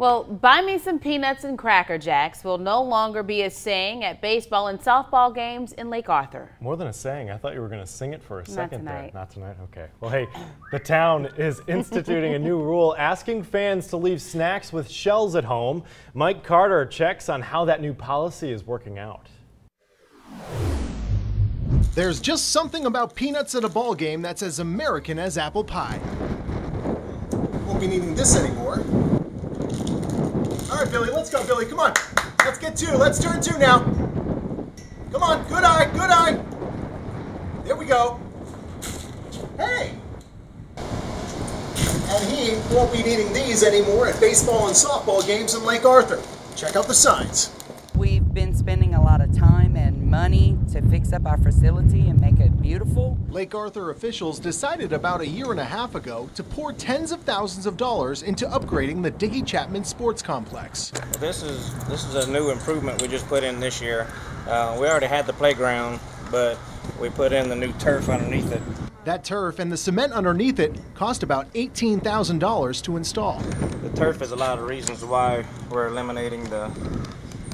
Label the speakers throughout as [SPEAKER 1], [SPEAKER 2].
[SPEAKER 1] Well, buy me some peanuts and Cracker Jacks will no longer be a saying at baseball and softball games in Lake Arthur.
[SPEAKER 2] More than a saying, I thought you were going to sing it for a
[SPEAKER 1] Not
[SPEAKER 2] second
[SPEAKER 1] tonight.
[SPEAKER 2] there. Not tonight. Okay. Well, hey, the town is instituting a new rule asking fans to leave snacks with shells at home. Mike Carter checks on how that new policy is working out.
[SPEAKER 3] There's just something about peanuts at a ball game that's as American as apple pie. Won't be needing this anymore. Right, Billy, let's go, Billy. Come on. Let's get two. Let's turn two now. Come on. Good eye. Good eye. There we go. Hey. And he won't be needing these anymore at baseball and softball games in Lake Arthur. Check out the signs.
[SPEAKER 4] We've been spending a lot of time money to fix up our facility and make it beautiful.
[SPEAKER 3] Lake Arthur officials decided about a year and a half ago to pour tens of thousands of dollars into upgrading the Diggy Chapman Sports Complex.
[SPEAKER 5] This is this is a new improvement we just put in this year. Uh, we already had the playground, but we put in the new turf underneath it.
[SPEAKER 3] That turf and the cement underneath it cost about $18,000 to install.
[SPEAKER 5] The turf is a lot of reasons why we're eliminating the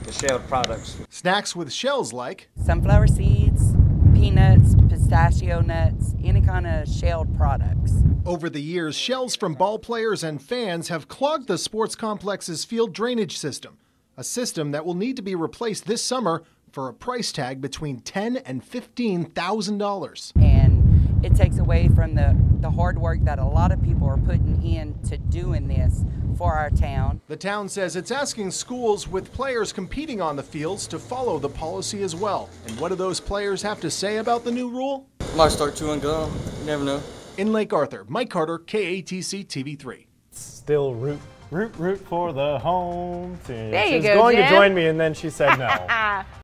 [SPEAKER 5] the shelled products.
[SPEAKER 3] Snacks with shells like
[SPEAKER 4] Sunflower seeds, peanuts, pistachio nuts, any kind of shelled products.
[SPEAKER 3] over the years, shells from ball players and fans have clogged the sports complex's field drainage system, a system that will need to be replaced this summer for a price tag between ten and fifteen thousand dollars.
[SPEAKER 4] And it takes away from the, the hard work that a lot of people are putting in to doing this for our town.
[SPEAKER 3] The town says it's asking schools with players competing on the fields to follow the policy as well. And what do those players have to say about the new rule?
[SPEAKER 6] Might start chewing gum. You never know.
[SPEAKER 3] In Lake Arthur, Mike Carter, KATC TV3.
[SPEAKER 2] Still root, root, root for the home team.
[SPEAKER 1] There you
[SPEAKER 2] She's
[SPEAKER 1] go,
[SPEAKER 2] going
[SPEAKER 1] Jim.
[SPEAKER 2] to join me, and then she said no.